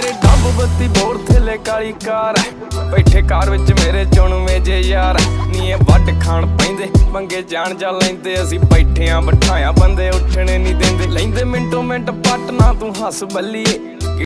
ਮੇਰੇ ਡੱਬ ਬੱਤੀ ਬੋਰ ਥੱਲੇ ਕਾਲੀ ਕਾਰ ਬੈਠੇ ਕਾਰ ਵਿੱਚ ਮੇਰੇ ਚੁਣਵੇਂ ਜੇ ਯਾਰ। ਨੀਏ ਇਹ ਵੱਡ ਖਾਣ ਪੈਂਦੇ, ਮੰਗੇ ਜਾਣ ਜਾ ਲੈਂਦੇ। ਅਸੀਂ ਬੈਠਿਆਂ ਬਿਠਾਇਆ ਬੰਦੇ ਉੱਠਣੇ ਨਹੀਂ ਦਿੰਦੇ। ਲੈਂਦੇ ਮਿੰਟੋ ਮਿੰਟ ਪੱਟ ਨਾ ਤੂੰ ਹੱਸ ਬੱਲੀਏ।